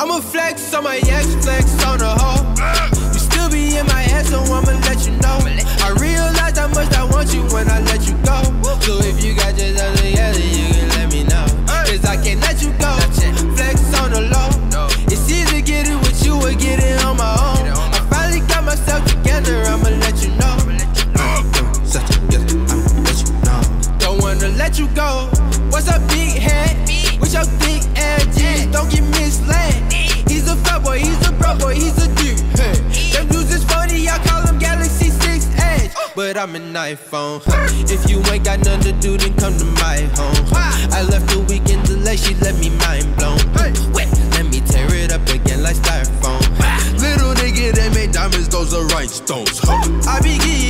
I'ma flex on my ex, flex on the hoe. You still be in my head, so I'ma let you know. I realize how much I want you when I let you go. So if you got yourself together, you can let me know. Cause I can't let you go. Flex on the low. It's easy to get it with you or get it on my own. I finally got myself together, I'ma let you know. Don't wanna let you go. What's up, big head? But I'm an iPhone. If you ain't got nothing to do, then come to my home. I left the weekend delay, she let me mind blown. Let me tear it up again like styrofoam. Little nigga they made diamonds, those are rhinestones. I be geeking,